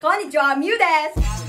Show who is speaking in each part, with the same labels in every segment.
Speaker 1: こんにちは、みゆです。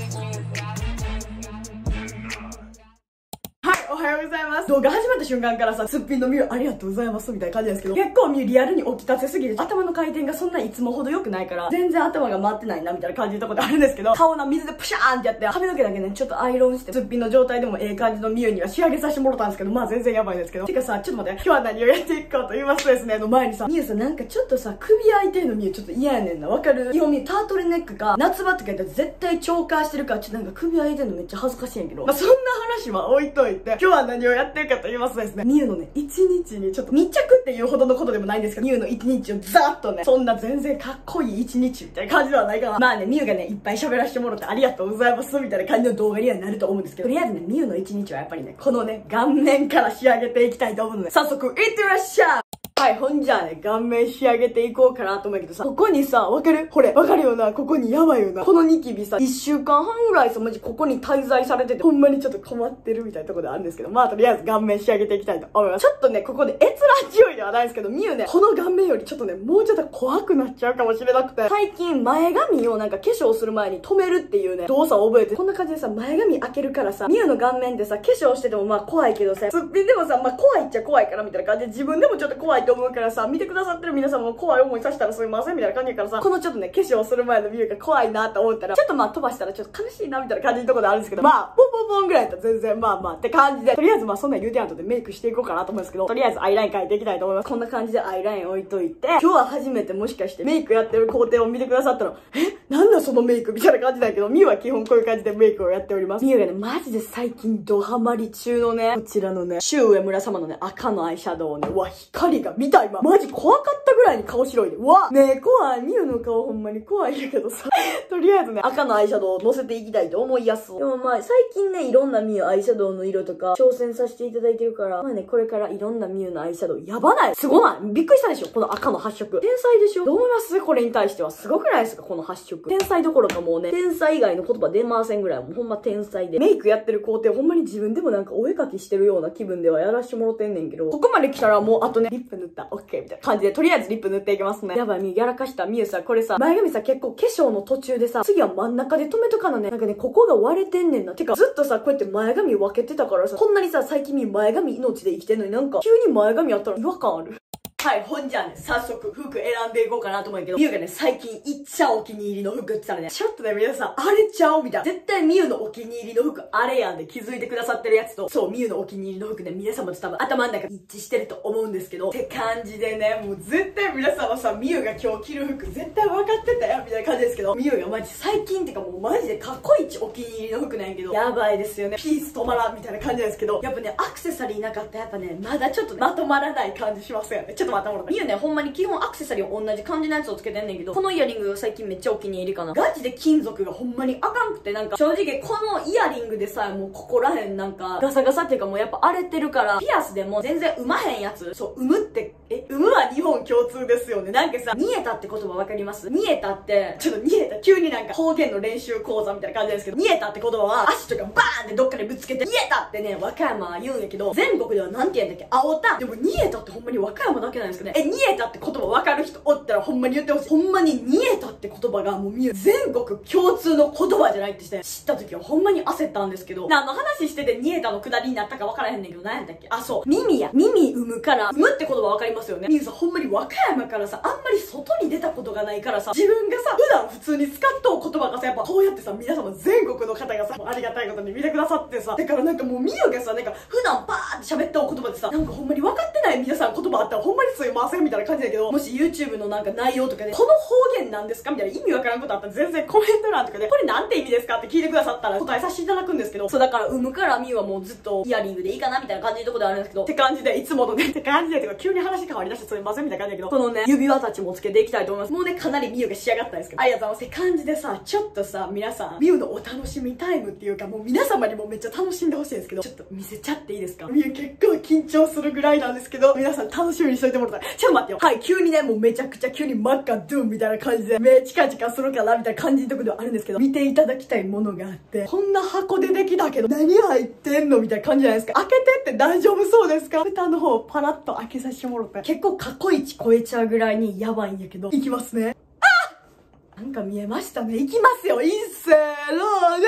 Speaker 1: ございます。動画始まった瞬間からさ、すっぴんのミュウありがとうございますみたいな感じなんですけど、結構ミュウリアルに起きたてすぎて、頭の回転がそんないつもほど良くないから、全然頭が回ってないなみたいな感じのところであるんですけど、顔な水でプシャーンってやって、髪の毛だけね、ちょっとアイロンして、すっぴんの状態でもええ感じのミュウには仕上げさせてもらったんですけど、まあ全然やばいですけど。てかさ、ちょっと待って、今日は何をやっていくかと言いますとですね、の前にさ、ミュウさ、なんかちょっとさ、首開いてるのミュウちょっと嫌やねんな。わかる？日本ミュウタートルネックか、夏場とかやったら絶対超過してるから、ちょっとなんか首開いてるのめっちゃ恥ずかしいんやけど、まあそんな話は置いといて、今日は何をやってるかと言いますとですね、ミュウのね、一日にちょっと密着っていうほどのことでもないんですけど、ミュウの一日をザーッとね、そんな全然かっこいい一日みたいな感じではないかな。まあね、ミュウがね、いっぱい喋らせてもらってありがとうございますみたいな感じの動画にはなると思うんですけど、とりあえずね、ミュウの一日はやっぱりね、このね、顔面から仕上げていきたいと思うので、早速、いってらっしゃいはい、ほんじゃあね、顔面仕上げていこうかなと思うけどさ、ここにさ、わかる？これ、わかるよな？ここにやばいよな？このニキビさ、一週間半ぐらいさ、マジここに滞在されてて、ほんまにちょっと困ってるみたいなところであるんですけど、まあとりあえず顔面仕上げていきたいと思います。ちょっとね、ここで閲覧強いではないですけど、みゆね、この顔面よりちょっとね、もうちょっと怖くなっちゃうかもしれなくて、最近前髪をなんか化粧する前に止めるっていうね、動作を覚えて、こんな感じでさ、前髪開けるからさ、みゆの顔面ってさ、化粧しててもまあ怖いけどさ、すっぴんでもさ、まあ怖いっちゃ怖いからみたいな感じで、自分でもちょっと怖いと思うからさ、見てくださってる皆様も怖い思いさせたらすみませんみたいな感じやからさ、このちょっとね、化粧する前のミュウが怖いなと思ったら、ちょっとまあ飛ばしたらちょっと悲しいなみたいな感じのところであるんですけど、まあ、ポンポンポンぐらいだったら全然まあまあって感じで、とりあえずまあそんな言うてんとでメイクしていこうかなと思うんですけど、とりあえずアイライン描いていきたいと思います。こんな感じでアイライン置いといて、今日は初めてもしかしてメイクやってる工程を見てくださったら、えなんだそのメイクみたいな感じだけど、ミュウは基本こういう感じでメイクをやっております。ミュウがね、マジで最近ドハマり中のね、こちらのね、シュウ上村様のね、赤のアイシャドウをね、うわ、光が見た今。マジ怖かったぐらいに顔白いで。うわ、ねえ、怖い。ミュウの顔ほんまに怖いんやけどさ。とりあえずね、赤のアイシャドウを乗せていきたいと思いやす。でもまあ、最近ね、いろんなミュウアイシャドウの色とか挑戦させていただいてるから、まあね、これからいろんなミュウのアイシャドウ、やばないすごないびっくりしたでしょこの赤の発色。天才でしょどう思いますこれに対しては。すごくないですかこの発色。天才どころかもうね、天才以外の言葉出ませんぐらい、もうほんま天才で。メイクやってる工程、ほんまに自分でもなんかお絵描きしてるような気分ではやらしてもらってんねんけど、ここまで来たらもうあとね、リップ塗た。オッケーみたいな感じで、とりあえずリップ塗っていきますね。やばい、みやらかした。みゆさ、これさ、前髪さ、結構化粧の途中でさ、次は真ん中で止めとかなね。なんかね、ここが割れてんねんな。てか、ずっとさ、こうやって前髪分けてたからさ、こんなにさ、最近み前髪命で生きてんのになんか、急に前髪あったら違和感ある。はい、ほんじゃあね、早速服選んでいこうかなと思うんやけど、みゆがね、最近いっちゃお気に入りの服って言ったらね、ちょっとね、皆さん、あれちゃうみたいな。絶対みゆのお気に入りの服、あれやんで気づいてくださってるやつと、そう、みゆのお気に入りの服ね、皆様と多分頭の中一致してると思うんですけど、って感じでね、もう絶対皆様さ、みゆが今日着る服絶対分かってたよ、みたいな感じですけど、みゆがマジ最近ってかもうマジでかっこいちお気に入りの服なんやけど、やばいですよね。ピース止まらんみたいな感じなんですけど、やっぱね、アクセサリーなかったらやっぱね、まだちょっと、ね、まとまらない感じしますよね。ちょっと待ってもらね、ほんまに基本アクセサリーは同じ感じのやつをつけてんねんけど、このイヤリングが最近めっちゃお気に入りかな。ガチで金属がほんまにあかんくて、なんか正直このイヤリングでさえもうここらへんなんかガサガサっていうかもうやっぱ荒れてるから、ピアスでも全然生まへんやつ。そう、産むって、え、産むは日本共通ですよね。なんかさ、煮えたって言葉わかります？煮えたって、ちょっと煮えた、急になんか方言の練習講座みたいな感じですけど、煮えたって言葉は足とかバーンってどっかでぶつけて、煮えたってね、和歌山は言うんやけど、全国ではなんて言うんだっけ？青タン。でも煮えたってほんまに和歌山だけなんですかね。え、煮えたって言葉わかる人おったらほんまに言ってほしい。ほんまに煮えたって言葉がもう見え全国共通の言葉じゃないってして、知った時はほんまに焦ったんですけど、何の話してて煮えたのくだりになったかわからへんねんけど、何やったっけ？あ、そう。耳や。耳産むから、産むって言葉わかりますよね。みゆさんほんまに和歌山からさ、あんまり外に出たことがないからさ、自分がさ、普段普通に使っとう言葉がさ、やっぱこうやってさ、皆様全国の方がさ、ありがたいことに見てくださってさ、だからなんかもうみゆがさ、なんか普段バーって喋ったお言葉でさ、なんかほんまに分かってない皆さん言葉あったらほんまにすいませんみたいな感じだけど、もし YouTube のなんか内容とかで、この方言なんですかみたいな意味わからんことあったら全然コメント欄とかで、これなんて意味ですかって聞いてくださったら答えさせていただくんですけど、そうだから産むからみゆはもうずっとイヤリングでいいかなみたいな感じのとこであるんですけど、って感じでいつものね、って感じで、てか急に話変わりだしてすいませんみたいな感じだけど、このね、指輪たちもつけていきたいと思います。もうね、かなりみゆが仕上がったんですけど、ありがとうございます。って感じでさ、ちょっとさ、皆さん、みゆのお楽しみタイムっていうか、もう皆様にもめっちゃ楽しんでほしいんですけど、ちょっと見せちゃっていいですか？みゆ結構緊張するぐらいなんですけど、皆さん楽しみにしといてもらった、ちょっと待ってよ。はい、急にね、もうめちゃくちゃ急にマッカドゥンみたいな感じで、目チカチカするかなみたいな感じのとこではあるんですけど、見ていただきたいものがあって、こんな箱でできたけど、何入ってんのみたいな感じじゃないですか。開けてって大丈夫そうですか蓋の方をパラッと開けさせてもらったら、結構過去一超えちゃうぐらいにやばいんやけど、いきますね。あなんか見えましたね。いきますよ。いっせーので、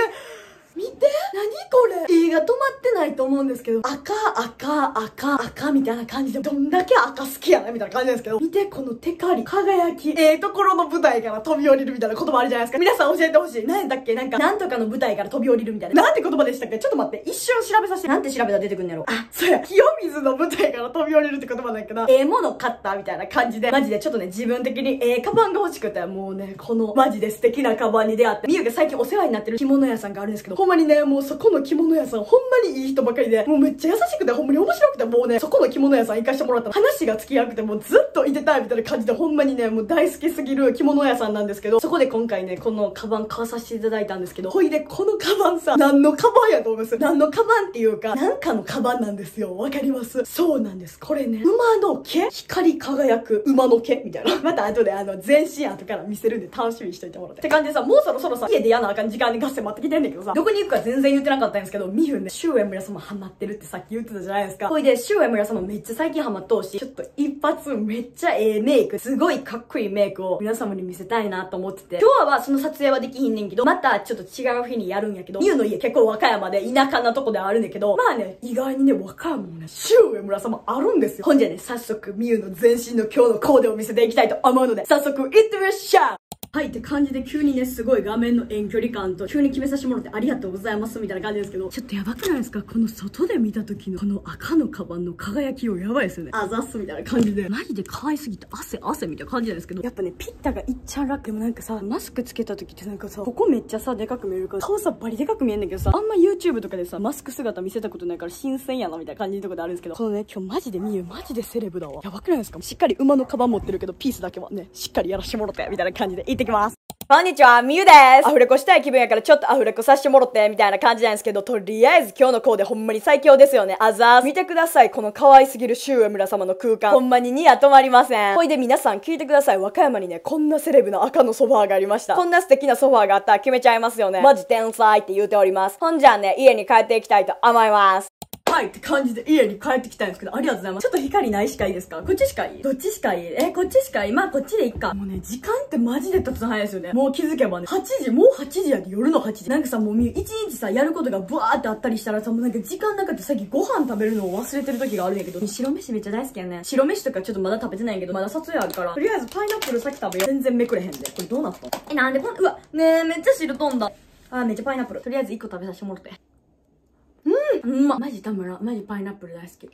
Speaker 1: 見て何これ映画止まってないと思うんですけど、赤、赤、赤、赤みたいな感じで、どんだけ赤好きやなみたいな感じなんですけど、見てこのテカリ、輝き、ええー、ところの舞台から飛び降りるみたいな言葉あるじゃないですか。皆さん教えてほしい。何だっけ？なんか、なんとかの舞台から飛び降りるみたいな。なんて言葉でしたっけ？ちょっと待って。一瞬調べさせて。なんて調べたら出てくんねやろ？あ、そうや。清水の舞台から飛び降りるって言葉なんやけど、ええー、もの買ったみたいな感じで、マジでちょっとね、自分的にええー、カバンが欲しくて、もうね、この、マジで素敵なカバンに出会って、みゆが最近お世話になってる着物屋さんがあるんですけど、ほんまにね、もうそこの着物屋さん、ほんまにいい人ばかりで、もうめっちゃ優しくて、ほんまに面白くて、もうね、そこの着物屋さん行かしてもらったら、話が付き合くて、もうずっといてたいみたいな感じで、ほんまにね、もう大好きすぎる着物屋さんなんですけど、そこで今回ね、このカバン買わさせていただいたんですけど、ほいで、このカバンさ、何のカバンやと思います？何のカバンっていうか、なんかのカバンなんですよ。わかります？そうなんです。これね、馬の毛？光り輝く馬の毛？みたいな。また後であの、全身後から見せるんで楽しみにしといてもらって。って感じでさ、もうそろそろさ、家で嫌なあかん時間に合戦待ってきてんねけどさ、どこに行くか全然言ってなかったんですけど、みゆね、シュウエムラ様ハマってるってさっき言ってたじゃないですか。ほいで、シュウエムラ様めっちゃ最近ハマっとうし、ちょっと一発めっちゃええメイク、すごいかっこいいメイクを皆様に見せたいなと思ってて、今日はその撮影はできひんねんけど、またちょっと違う日にやるんやけど、みゆの家結構和歌山で田舎なとこではあるんだけど、まあね、意外にね、和歌山もね、シュウエムラ様あるんですよ。ほんじゃね、早速みゆの全身の今日のコーデを見せていきたいと思うので、早速行ってみましょうはいって感じで急にね、すごい画面の遠距離感と急に決めさせてもらってありがとうございますみたいな感じですけど、ちょっとやばくないですか？この外で見た時のこの赤のカバンの輝きをやばいですよね。あざっすみたいな感じで。マジで可愛すぎて汗汗みたいな感じなんですけど、やっぱね、ピッタがいっちゃ楽。でもなんかさ、マスクつけた時ってなんかさ、ここめっちゃさ、でかく見えるから、顔さ、バリでかく見えんだけどさ、あんま YouTube とかでさ、マスク姿見せたことないから新鮮やなみたいな感じのとこであるんですけど、このね、今日マジで見る、マジでセレブだわ。やばくないですか？しっかり馬のカバン持ってるけど、ピースだけはね、しっかりやらしてもろて、みたいな感じで行ってきます。こんにちは、みゆです。アフレコしたい気分やからちょっとアフレコさせてもろって、みたいな感じなんですけど、とりあえず今日のコーデほんまに最強ですよね。あざーす。見てください、この可愛すぎるシュウエムラ様の空間。ほんまにニヤ止まりません。ほいで皆さん聞いてください。和歌山にね、こんなセレブの赤のソファーがありました。こんな素敵なソファーがあったら決めちゃいますよね。マジ天才って言うております。ほんじゃあね、家に帰っていきたいと思います。はいって感じで家に帰ってきたんですけど、ありがとうございます。ちょっと光ないしかいいですか？こっちしかいい？どっちしかいい？え、こっちしかい？いまあこっちでいっか。もうね、時間ってマジで経つの早いですよね。もう気づけばね、8時、もう8時やで、夜の8時。なんかさ、もう1日さ、やることがブワーってあったりしたらさ、もうなんか時間なくてさっきご飯食べるのを忘れてる時があるんやけど、白飯めっちゃ大好きやね。白飯とかちょっとまだ食べてないけど、まだ撮影あるから、とりあえずパイナップル先食べよう。全然めくれへんで。これどうなった？え、なんでこん、うわ、ねえ、めっちゃ汁飛んだ。あ、めっちゃパイナップル。とりあえず1個食べさせてもらって。うん、ま。マジ田村、マジパイナップル大好き。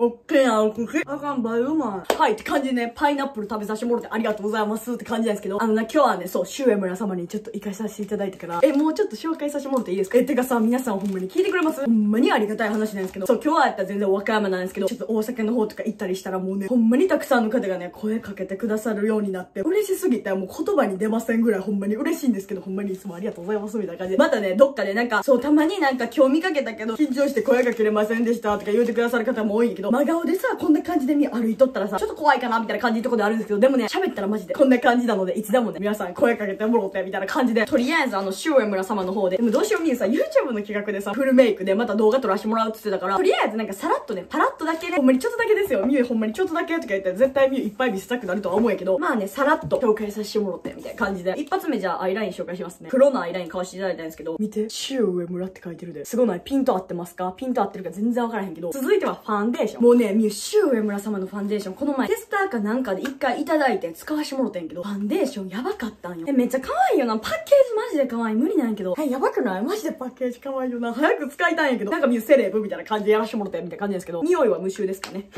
Speaker 1: オッケーなおくき。あかん、ばいうまい。はい、って感じでね、パイナップル食べさせてもらってありがとうございますって感じなんですけど、あのな、今日はね、そう、シュウエムラ様にちょっと行かさせていただいてから、え、もうちょっと紹介させてもらっていいですか？え、てかさ、皆さんほんまに聞いてくれます？ほんまにありがたい話なんですけど、そう、今日はやったら全然和歌山なんですけど、ちょっと大阪の方とか行ったりしたらもうね、ほんまにたくさんの方がね、声かけてくださるようになって、嬉しすぎてもう言葉に出ませんぐらいほんまに嬉しいんですけど、ほんまにいつもありがとうございますみたいな感じで、またね、どっかでなんか、そう、たまになんか今日見かけたけど、緊張して声かけれませんでしたとか言うてくださる方も多いけど、真顔でさ、こんな感じで歩いとったらさ、ちょっと怖いかなみたいな感じのとこであるんですけど、でもね、喋ったらマジでこんな感じなので、いつでもね、皆さん声かけてもろてみたいな感じで、とりあえずあの、シュウエムラ様の方で、でもどうしようみんさ、YouTube の企画でさ、フルメイクでまた動画撮らせてもらうって言ってたから、とりあえずなんかさらっとね、パラッとだけね、ほんまにちょっとだけですよ。みゆほんまにちょっとだけとか言ったら絶対みゆいっぱい見せたくなるとは思うんやけど、まあね、さらっと紹介させてもろてみたいな感じで、一発目じゃあアイライン紹介しますね。黒のアイライン買わせていただいたんですけど、見て、シュウエムラって書いてるで。すごない？ピント合ってますか？ピント合ってるか全然わからへんけど、続いてはファンデーション。もうね、みゆシュウエムラ様のファンデーション、この前テスターかなんかで一回いただいて使わしてもろてんけど、ファンデーションやばかったんよ。え、めっちゃ可愛いよな。パッケージマジで可愛い。無理なんやけど。はい、やばくない？マジでパッケージ可愛いよな。早く使いたいんやけど。なんかミュセレブみたいな感じでやらしてもろてみたいな感じですけど、匂いは無臭ですかね。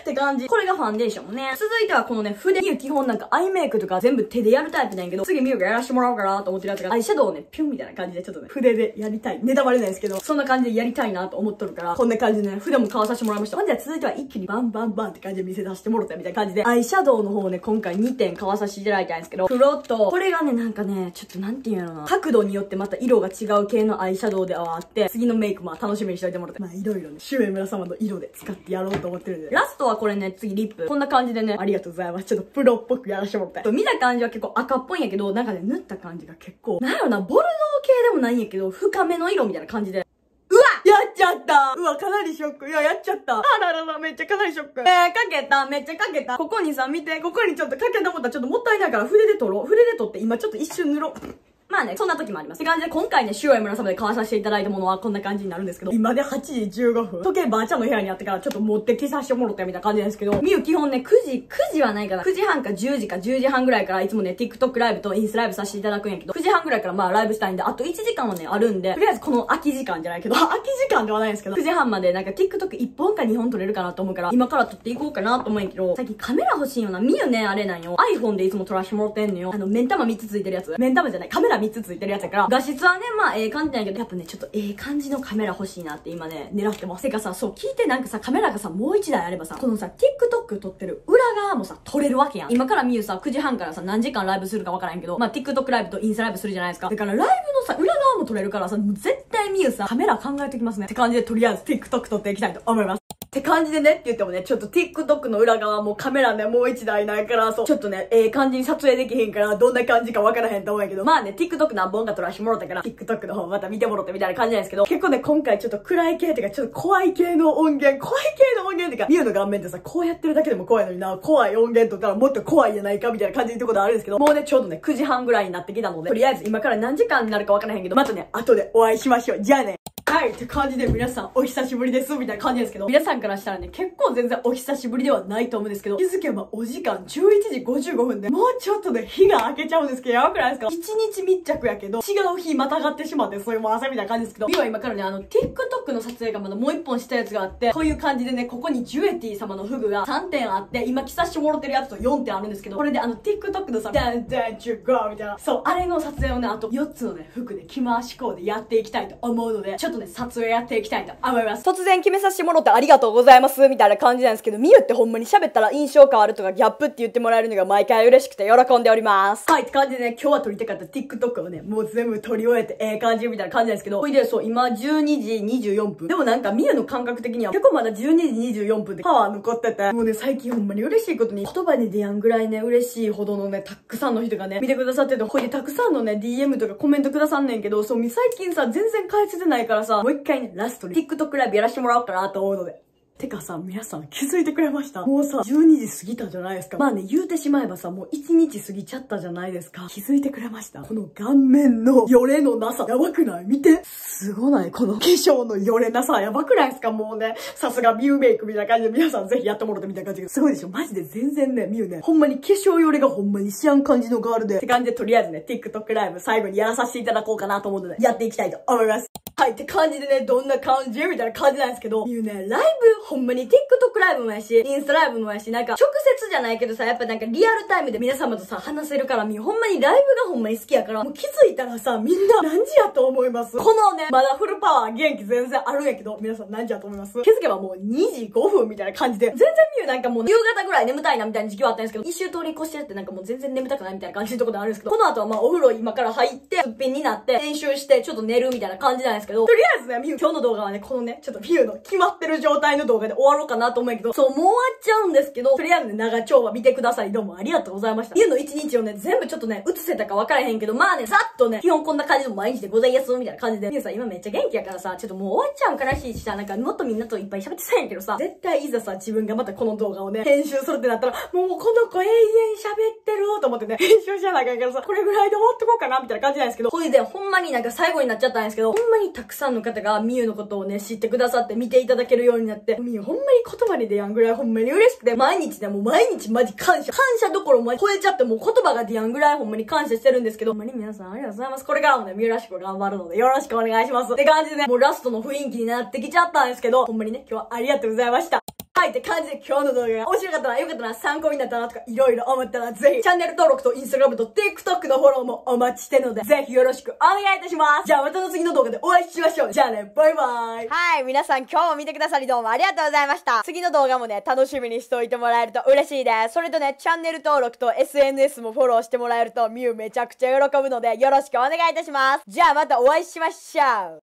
Speaker 1: って感じ。これがファンデーションね。続いてはこのね、筆。ミュ基本なんかアイメイクとか全部手でやるタイプなんやけど、次ミュがやらしてもらおうかなと思ってるやつが、アイシャドウをね、ピュンみたいな感じでちょっとね、筆でやりたい。ネタバレないんですけど、そんな感じでやりたいなと思っとるから、こんな感じでね、筆も買わさせてもらいました。ほんでは続いては一気にバンバンバンって感じで見せ出してもらったみたいな感じで、アイシャドウの方ね、今回2点買わさせていただいたんですけど、黒と、これがね、なんかね、ちょっとなんて言うんやろな、角度によってまた色が違う系のアイシャドウではあって、次のメイクも楽しみにしておいてもらって、まあいろいろね、シュウエムラ様の色で使ってやろうと思ってるんで。ラストはこれね、次リップ。こんな感じでね、ありがとうございます。ちょっとプロっぽくやらしてもらって。見た感じは結構赤っぽいんやけど、なんかね、塗った感じが結構、なんやろな、ボルドー系でもないんやけど、深めの色みたいな感じで。うわやっちゃったうわ、かなりショック。いや、やっちゃった。あららら、めっちゃかなりショック。えー、かけた。めっちゃかけた。ここにさ、見て、ここにちょっとかけた思ったらちょっともったいないから筆で取ろう。筆で取って今ちょっと一瞬塗ろう。まあね、そんな時もあります。って感じで、今回ね、塩江村様で買わさせていただいたものはこんな感じになるんですけど、今で8時15分。時計ばあちゃんの部屋にあってからちょっと持ってきさせてもらったみたいな感じなんですけど、みゆ基本ね、9時、9時はないかな。9時半か10時か10時半ぐらいからいつもね、TikTok ライブとインスライブさせていただくんやけど、9時半ぐらいからまあライブしたいんで、あと1時間はね、あるんで、とりあえずこの空き時間じゃないけど、空き時間ではないんですけど、9時半までなんか TikTok1 本か2本撮れるかなと思うから、今から撮っていこうかなと思うんやけど、さっきカメラ欲しいよな。みゆね、あれなんよ。iPhone でいつも撮らせてもらってんのよ。あの、目ん玉3つついてるやつ。目ん玉じゃない、カメラ3つついてるやつやから、画質はね、まあ、ええ感じなんやけど、やっぱね、ちょっとええ感じのカメラ欲しいなって今ね、狙ってます。てかさ、そう、聞いてなんかさ、カメラがさ、もう一台あればさ、このさ、TikTok 撮ってる裏側もさ、撮れるわけやん。今からみゆさ、9時半からさ、何時間ライブするかわからんけど、まあ、TikTok ライブとインスタライブするじゃないですか。だからライブのさ、裏側も撮れるからさ、もう絶対みゆさ、カメラ考えてきますね。って感じで、とりあえず TikTok 撮っていきたいと思います。って感じでねって言ってもね、ちょっと TikTok の裏側もカメラね、もう一台ないから、そう、ちょっとね、ええー、感じに撮影できへんから、どんな感じかわからへんと思うんやけど、まあね、TikTok 何本か撮らしてもらったから、TikTok の方また見てもらったみたいな感じなんですけど、結構ね、今回ちょっと暗い系っていうか、ちょっと怖い系の音源、怖い系の音源っていうか、ミュウの顔面ってさ、こうやってるだけでも怖いのにな、怖い音源とったらもっと怖いじゃないかみたいな感じのところあるんですけど、もうね、ちょうどね、9時半ぐらいになってきたので、とりあえず今から何時間になるかわからへんけど、またね、後でお会いしましょう。じゃあね。はい、って感じで皆さんお久しぶりです、みたいな感じですけど、皆さんからしたらね、結構全然お久しぶりではないと思うんですけど、気づけばお時間11時55分で、もうちょっとで日が明けちゃうんですけど、やばくないですか ?1 日密着やけど、違う日またがってしまって、そういうも朝みたいな感じですけど、今は今からね、あの、TikTok の撮影がまだもう一本したやつがあって、こういう感じでね、ここにジュエティ様のフグが3点あって、今着させてもらってるやつと4点あるんですけど、これであの、TikTok のさ、ダンダンチュゴーみたいな、そう、あれの撮影をね、あと4つのね、服で着回しこうでやっていきたいと思うので、ちょっとね、撮影やってていきたいと思います。突然決めさせてもらってありがとうございます、みたいな感じなんですけど、みゆってほんまに喋ったら印象変わるとかギャップって言ってもらえるのが毎回嬉しくて喜んでおります。はい、って感じでね、今日は撮りたかった TikTok をね、もう全部撮り終えて、ええ感じみたいな感じなんですけど、ほいで、そう、今12時24分。でもなんかみゆの感覚的には結構まだ12時24分でパワー残ってて、もうね、最近ほんまに嬉しいことに言葉に出やんぐらいね、嬉しいほどのね、たくさんの人がね、見てくださってて、ほいでたくさんのね、DM とかコメントくださんねんけど、そう、最近さ、全然返せてないからさ、もう一回ね、ラストに TikTok ライブやらせてもらおうかなと思うので。てかさ、皆さん気づいてくれました？もうさ、12時過ぎたじゃないですか。まあね、言うてしまえばさ、もう1日過ぎちゃったじゃないですか。気づいてくれました？この顔面のよれのなさ、やばくない？見てすごない？この化粧のよれなさ、やばくないですか？もうね、さすがミューメイクみたいな感じで皆さんぜひやってもらってみたいな感じですごいでしょ？マジで全然ね、ミューね、ほんまに化粧よれがほんまに知らん感じのガールで。って感じでとりあえずね、TikTok ライブ最後にやらさせていただこうかなと思うので、やっていきたいと思います。はい、って感じでね、どんな感じみたいな感じなんですけど、ミューね、ライブほんまに TikTok ライブもやし、インスタライブもやし、なんか、直接じゃないけどさ、やっぱなんかリアルタイムで皆様とさ、話せるから、み、ほんまにライブがほんまに好きやから、もう気づいたらさ、みんな何時やと思います？このね、まだフルパワー元気全然あるんやけど、皆さん何時やと思います？気づけばもう2時5分みたいな感じで、全然みゆなんかもう夕方ぐらい眠たいなみたいな時期はあったんですけど、一周通り越してってなんかもう全然眠たくないみたいな感じのところあるんですけど、この後はまあお風呂今から入って、すっぴんになって、練習して、ちょっと寝るみたいな感じなんですけど、とりあえずね、みゆ今日の動画はね、このね、ちょっとみゆの決まってる状態の動画で終わろうかなと思うんやけど、そう、もう終わっちゃうんですけど、とりあえずね、長丁場見てください。どうもありがとうございました。家の一日をね、全部ちょっとね、映せたか分からへんけど、まあね、ざっとね、基本こんな感じの毎日でございますみたいな感じで、みゆさん今めっちゃ元気やからさ、ちょっともう終わっちゃうん悲しいしさ、なんかもっとみんなといっぱい喋ってたんやけどさ、絶対いざさ、自分がまたこの動画をね、編集するってなったら、もうこの子永遠喋ってると思ってね、編集しなあかんからさ、これぐらいで終わってこうかなみたいな感じなんですけど、ほいで、ほんまになんか最後になっちゃったんですけど、ほんまにたくさんの方がみゆのことをね、知ってくださって見ていただけるようになって、みゆほんまに言葉に出やんぐらいほんまに嬉しくて、毎日ねもう毎日マジ感謝。感謝どころも超えちゃってもう言葉が出やんぐらいほんまに感謝してるんですけど、ほんまに皆さんありがとうございます。これからもね、ミューらしく頑張るのでよろしくお願いします。って感じでね、もうラストの雰囲気になってきちゃったんですけど、ほんまにね、今日はありがとうございました。はいって感じで今日の動画が面白かったな、よかったな、参考になったなとかいろいろ思ったらぜひチャンネル登録とインスタグラムと TikTok のフォローもお待ちしてるのでぜひよろしくお願いいたします。じゃあまたの次の動画でお会いしましょう。じゃあね、バイバイ。はい、皆さん今日も見てくださりどうもありがとうございました。次の動画もね、楽しみにしておいてもらえると嬉しいです。それとね、チャンネル登録と SNS もフォローしてもらえるとミュウめちゃくちゃ喜ぶのでよろしくお願いいたします。じゃあまたお会いしましょう。